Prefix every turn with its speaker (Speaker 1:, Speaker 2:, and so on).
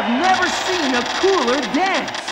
Speaker 1: have never seen a cooler dance.